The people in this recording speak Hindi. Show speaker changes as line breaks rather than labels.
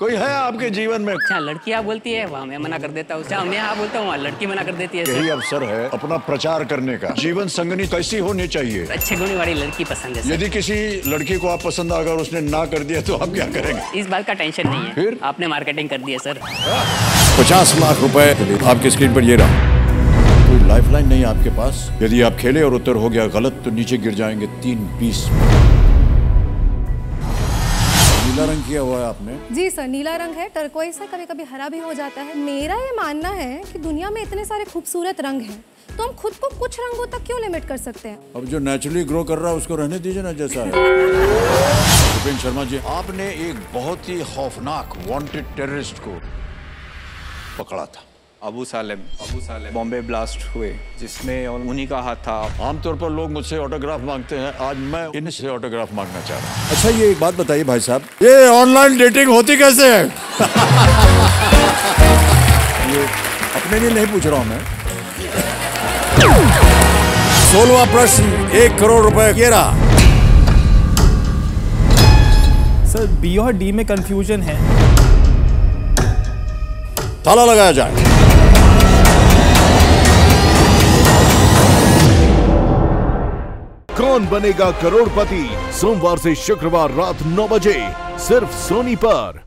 कोई है आपके जीवन में?
अच्छा लड़की आप बोलती है वहाँ मैं मना कर देता हूँ। अच्छा मैं हाँ बोलता हूँ लड़की मना कर देती है
यही अवसर है अपना प्रचार करने का। जीवन संगनी कैसी होनी चाहिए?
अच्छे गुण वाली लड़की पसंद है
यदि किसी लड़की को आप पसंद अगर उसने ना कर दिया तो आप क्या करेंगे?
इस बात का टेंशन नहीं है।
फिर?
आपने मार्केटिंग कर दी है सर
पचास लाख रुपए आपके स्क्रीन पर ये रहा। कोई लाइफलाइन नहीं आपके पास? यदि आप खेले और उत्तर हो गया गलत तो नीचे गिर जाएँगे तीन बीस नीला रंग किया हुआ है आपने।
जी सर नीला रंग है टर्कोइस है कभी कभी हरा भी हो जाता है। मेरा ये मानना है कि दुनिया में इतने सारे खूबसूरत रंग हैं तो हम खुद को कुछ रंगों तक क्यों लिमिट कर सकते हैं?
अब जो नेचुरली ग्रो कर रहा है उसको रहने दीजिए ना जैसा है। भूपेन शर्मा जी आपने एक बहुत ही खौफनाक वांटेड टेररिस्ट को पकड़ा था।
अबू सालेम अबू सालेम। बॉम्बे ब्लास्ट हुए जिसमें और उन्हीं का हाथ था।
आमतौर पर लोग मुझसे ऑटोग्राफ मांगते हैं आज मैं इनसे ऑटोग्राफ मांगना चाह रहा हूँ। अच्छा ये एक बात बताइए भाई साहब ये ऑनलाइन डेटिंग होती कैसे है? ये अपने लिए नहीं पूछ रहा हूँ मैं। सोलवा प्रश्न एक करोड़ रुपए रहा
सर बी और डी में कंफ्यूजन है।
ताला लगाया जाए।
कौन बनेगा करोड़पति? सोमवार से शुक्रवार रात नौ बजे सिर्फ़ सोनी पर।